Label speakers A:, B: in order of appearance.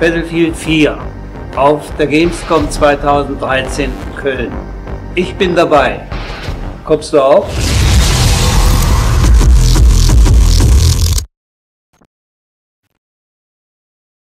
A: Battlefield 4 auf der Gamescom 2013 in Köln. Ich bin dabei. Kommst du auch?